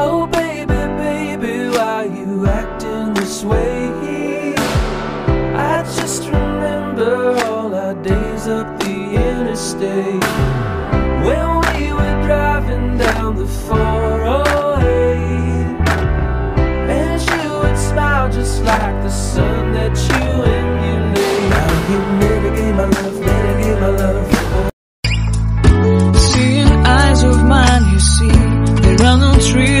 Oh baby, baby, why you acting this way? I just remember all our days up the interstate When we were driving down the 408 And you would smile just like the sun that you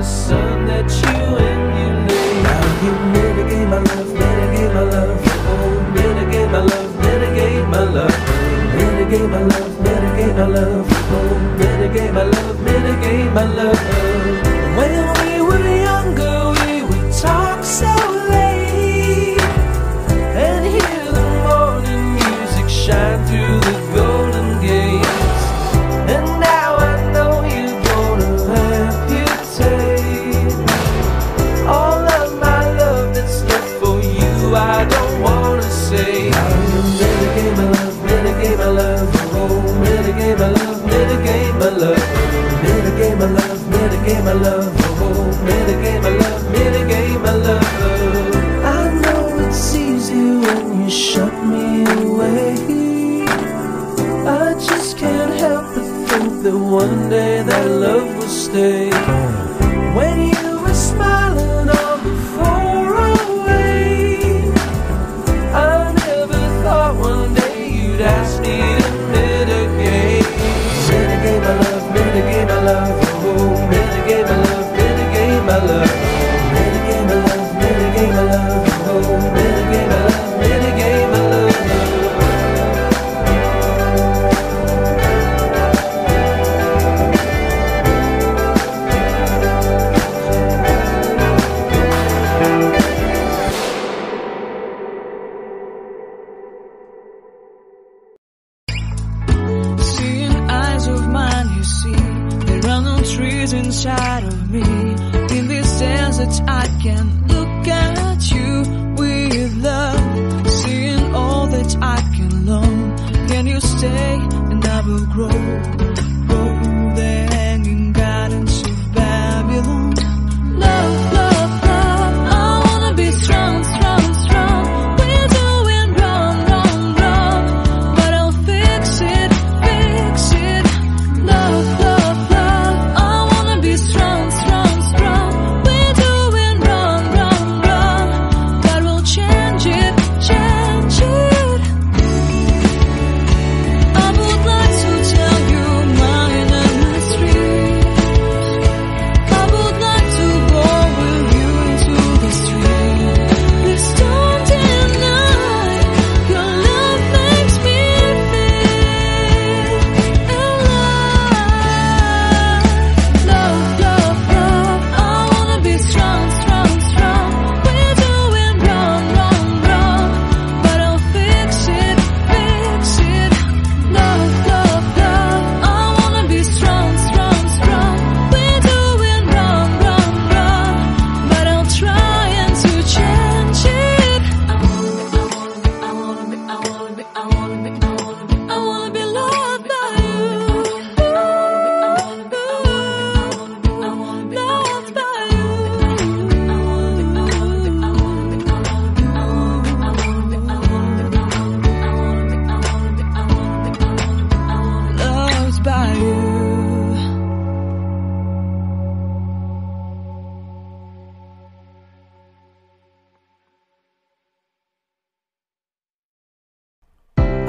the sun that you and you live. Now you mitigate my love, mitigate my love. Oh, mitigate my love, mitigate my love. Mitigate my love, mitigate my love. one day that love will stay. will grow.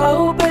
open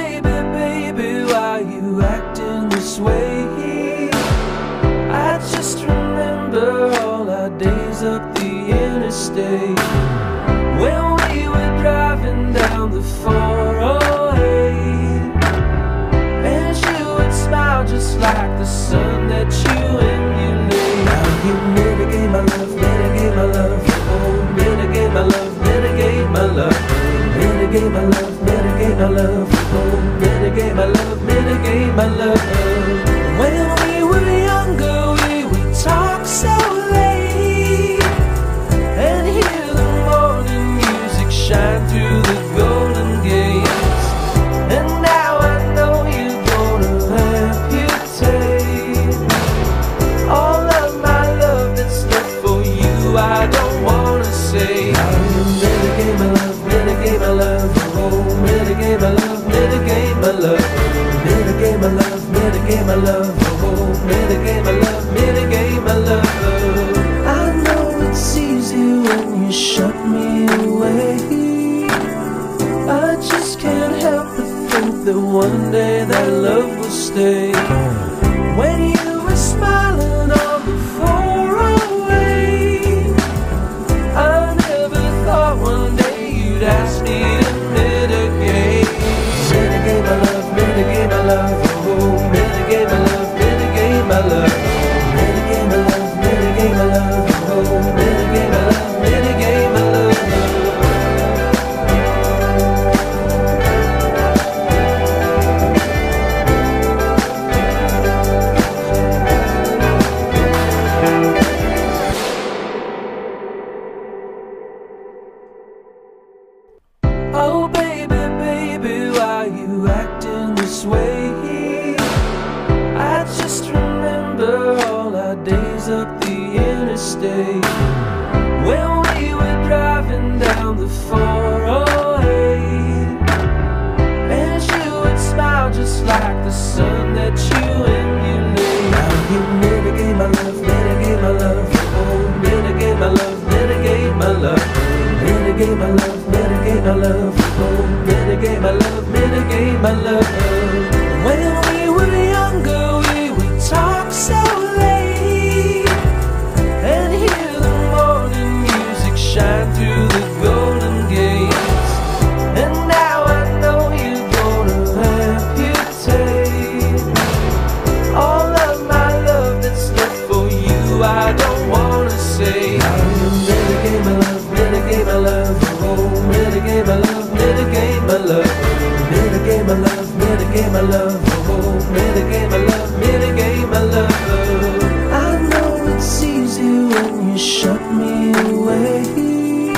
shut me away.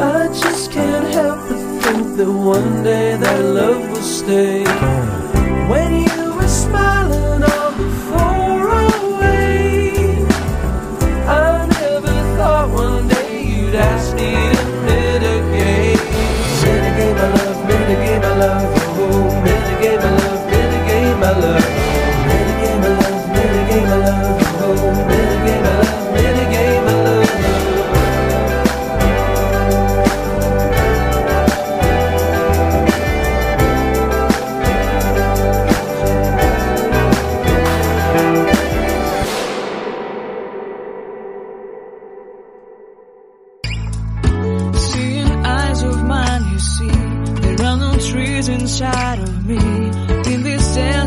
I just can't help but think that one day that love will stay. When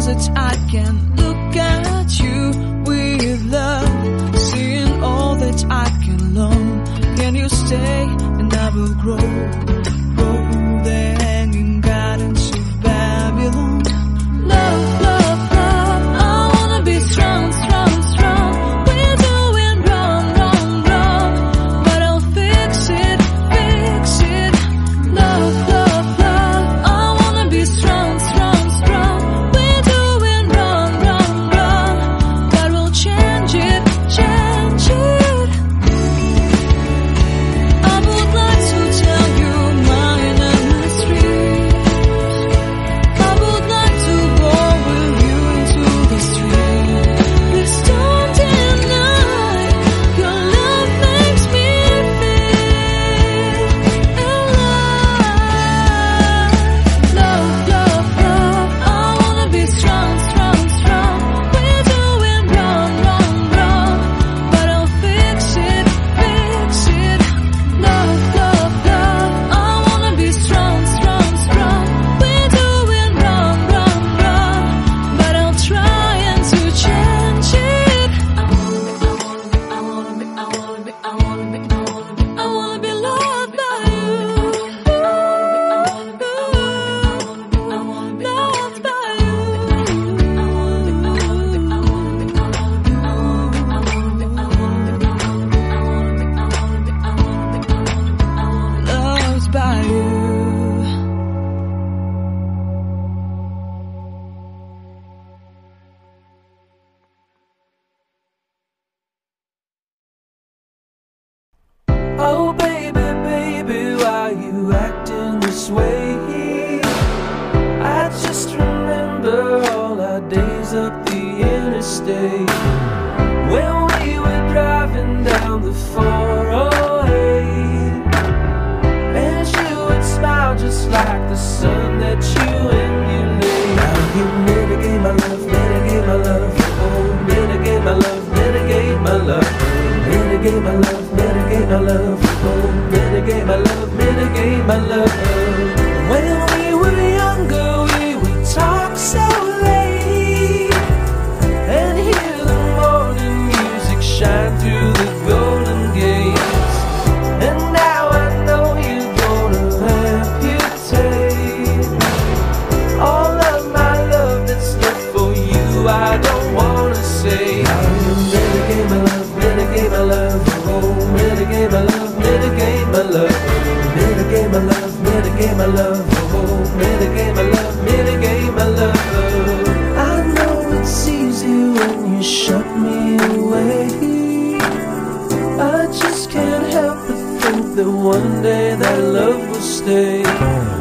such I can look at you with love, seeing all that I can learn. Can you stay and I will grow? Oh, baby, baby, why you acting this way? I just remember all our days up the interstate when we were driving down the 408, and you would smile just like the sun that you. love will stay.